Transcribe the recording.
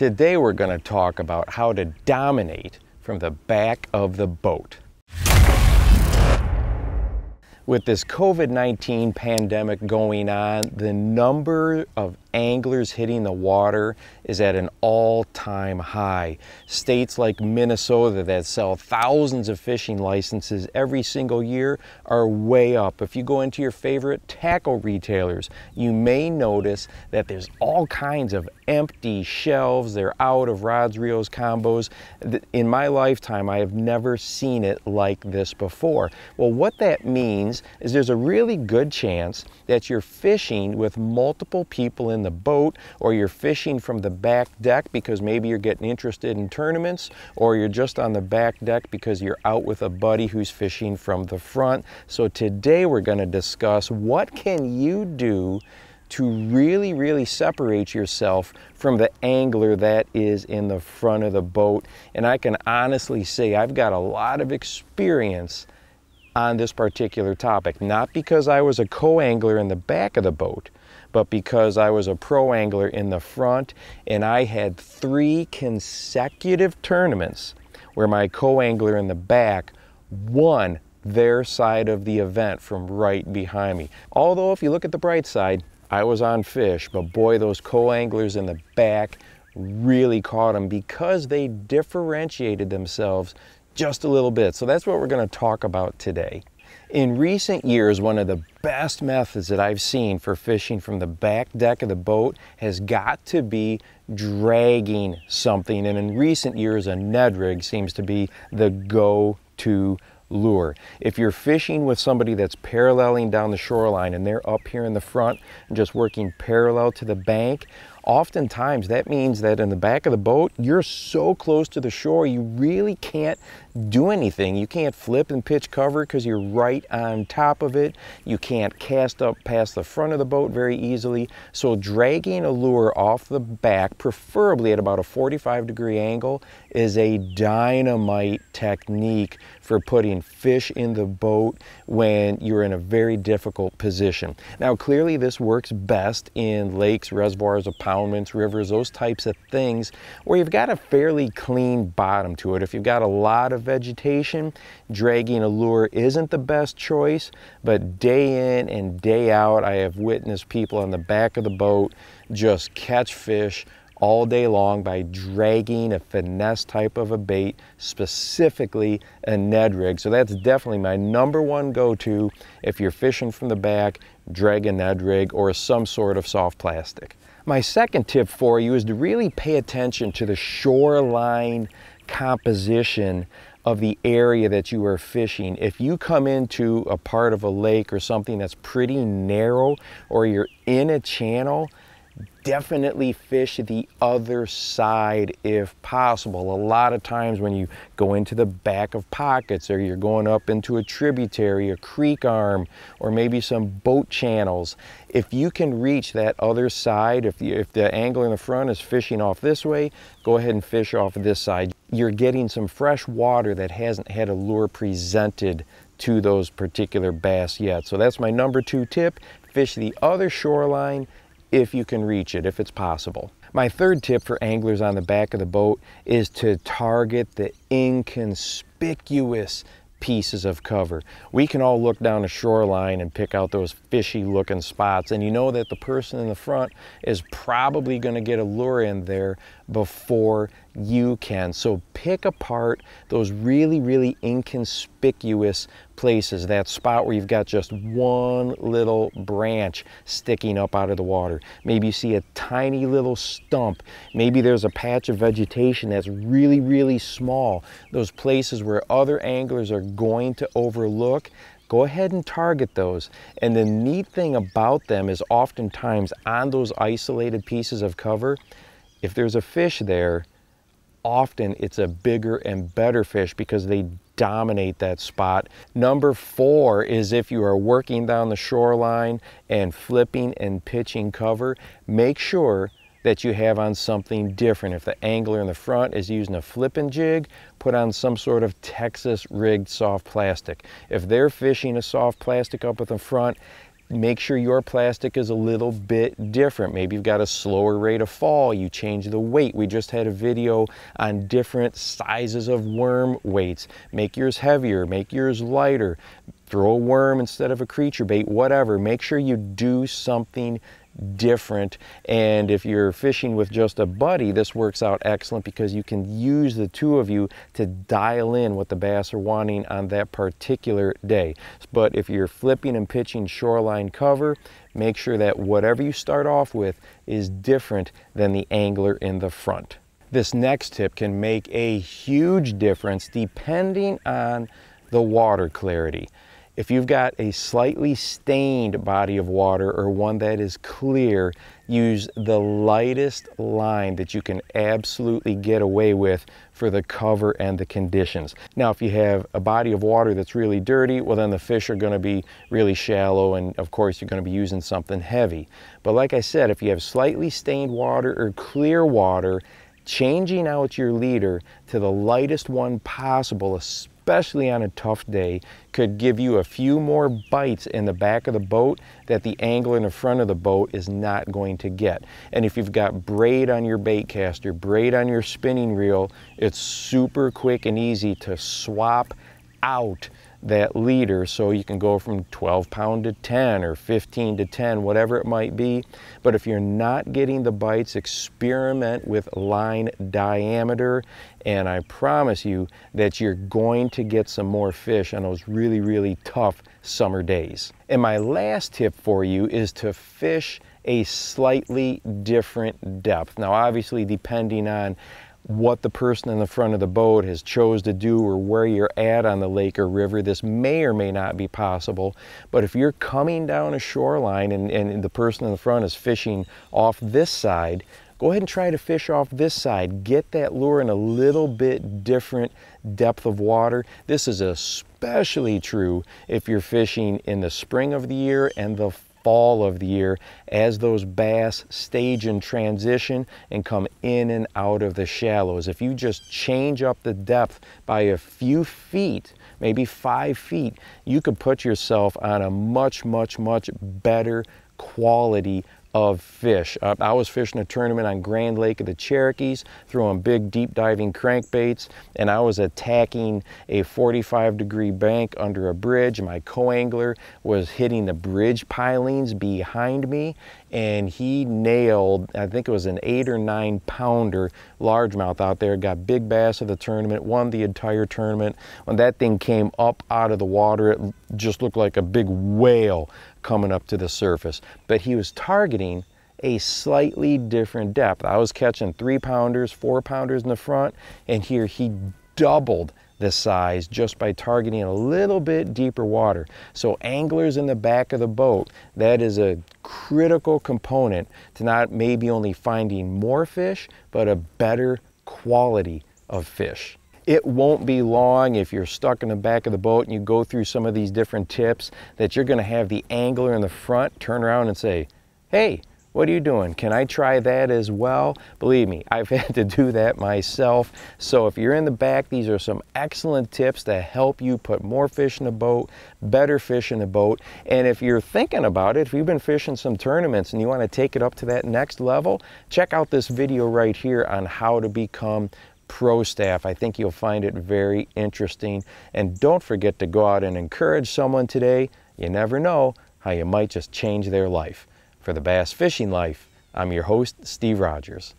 Today we're going to talk about how to dominate from the back of the boat. With this COVID-19 pandemic going on, the number of anglers hitting the water is at an all-time high. States like Minnesota that sell thousands of fishing licenses every single year are way up. If you go into your favorite tackle retailers, you may notice that there's all kinds of empty shelves. They're out of rods, reels, combos. In my lifetime, I have never seen it like this before. Well, what that means is there's a really good chance that you're fishing with multiple people in the boat or you're fishing from the back deck because maybe you're getting interested in tournaments or you're just on the back deck because you're out with a buddy who's fishing from the front. So today we're going to discuss what can you do to really, really separate yourself from the angler that is in the front of the boat. And I can honestly say I've got a lot of experience on this particular topic, not because I was a co-angler in the back of the boat, but because I was a pro angler in the front and I had three consecutive tournaments where my co-angler in the back won their side of the event from right behind me. Although if you look at the bright side, I was on fish, but boy, those co-anglers in the back really caught them because they differentiated themselves just a little bit. So that's what we're going to talk about today. In recent years, one of the best methods that I've seen for fishing from the back deck of the boat has got to be dragging something. And in recent years, a Ned rig seems to be the go-to lure. If you're fishing with somebody that's paralleling down the shoreline and they're up here in the front and just working parallel to the bank, oftentimes that means that in the back of the boat, you're so close to the shore, you really can't do anything. You can't flip and pitch cover because you're right on top of it. You can't cast up past the front of the boat very easily. So dragging a lure off the back, preferably at about a 45 degree angle, is a dynamite technique for putting fish in the boat when you're in a very difficult position. Now clearly this works best in lakes, reservoirs, impoundments, rivers, those types of things where you've got a fairly clean bottom to it. If you've got a lot of vegetation, dragging a lure isn't the best choice, but day in and day out, I have witnessed people on the back of the boat just catch fish all day long by dragging a finesse type of a bait, specifically a Ned rig. So that's definitely my number one go-to if you're fishing from the back, drag a Ned rig or some sort of soft plastic. My second tip for you is to really pay attention to the shoreline composition of the area that you are fishing. If you come into a part of a lake or something that's pretty narrow or you're in a channel, definitely fish the other side if possible. A lot of times when you go into the back of pockets or you're going up into a tributary, a creek arm, or maybe some boat channels, if you can reach that other side, if, you, if the angler in the front is fishing off this way, go ahead and fish off this side. You're getting some fresh water that hasn't had a lure presented to those particular bass yet. So that's my number two tip. Fish the other shoreline if you can reach it, if it's possible. My third tip for anglers on the back of the boat is to target the inconspicuous pieces of cover. We can all look down the shoreline and pick out those fishy looking spots and you know that the person in the front is probably going to get a lure in there before you can. So pick apart those really, really inconspicuous places, that spot where you've got just one little branch sticking up out of the water. Maybe you see a tiny little stump. Maybe there's a patch of vegetation that's really, really small. Those places where other anglers are going to overlook, go ahead and target those. And the neat thing about them is oftentimes on those isolated pieces of cover, if there's a fish there, often it's a bigger and better fish because they dominate that spot. Number four is if you are working down the shoreline and flipping and pitching cover, make sure that you have on something different. If the angler in the front is using a flipping jig, put on some sort of Texas rigged soft plastic. If they're fishing a soft plastic up at the front, make sure your plastic is a little bit different. Maybe you've got a slower rate of fall, you change the weight. We just had a video on different sizes of worm weights. Make yours heavier, make yours lighter, throw a worm instead of a creature bait, whatever. Make sure you do something different. And if you're fishing with just a buddy, this works out excellent because you can use the two of you to dial in what the bass are wanting on that particular day. But if you're flipping and pitching shoreline cover, make sure that whatever you start off with is different than the angler in the front. This next tip can make a huge difference depending on the water clarity. If you've got a slightly stained body of water or one that is clear, use the lightest line that you can absolutely get away with for the cover and the conditions. Now, if you have a body of water that's really dirty, well then the fish are gonna be really shallow and of course you're gonna be using something heavy. But like I said, if you have slightly stained water or clear water, changing out your leader to the lightest one possible, especially on a tough day, could give you a few more bites in the back of the boat that the angler in the front of the boat is not going to get. And if you've got braid on your bait caster, braid on your spinning reel, it's super quick and easy to swap out that leader so you can go from 12 pound to 10 or 15 to 10, whatever it might be. But if you're not getting the bites, experiment with line diameter and I promise you that you're going to get some more fish on those really, really tough summer days. And my last tip for you is to fish a slightly different depth. Now, obviously, depending on what the person in the front of the boat has chose to do or where you're at on the lake or river. This may or may not be possible, but if you're coming down a shoreline and, and the person in the front is fishing off this side, go ahead and try to fish off this side. Get that lure in a little bit different depth of water. This is especially true if you're fishing in the spring of the year and the fall of the year as those bass stage and transition and come in and out of the shallows. If you just change up the depth by a few feet, maybe five feet, you could put yourself on a much, much, much better quality of fish. Uh, I was fishing a tournament on Grand Lake of the Cherokees, throwing big deep diving crankbaits, and I was attacking a 45 degree bank under a bridge. My co-angler was hitting the bridge pilings behind me, and he nailed, I think it was an eight or nine pounder largemouth out there, got big bass of the tournament, won the entire tournament. When that thing came up out of the water, it just looked like a big whale coming up to the surface. But he was targeting a slightly different depth. I was catching three pounders, four pounders in the front, and here he doubled the size just by targeting a little bit deeper water. So anglers in the back of the boat, that is a critical component to not maybe only finding more fish, but a better quality of fish. It won't be long if you're stuck in the back of the boat and you go through some of these different tips that you're gonna have the angler in the front turn around and say, hey, what are you doing? Can I try that as well? Believe me, I've had to do that myself. So if you're in the back, these are some excellent tips that help you put more fish in the boat, better fish in the boat. And if you're thinking about it, if you've been fishing some tournaments and you want to take it up to that next level, check out this video right here on how to become pro staff. I think you'll find it very interesting. And don't forget to go out and encourage someone today. You never know how you might just change their life. For the Bass Fishing Life, I'm your host, Steve Rogers.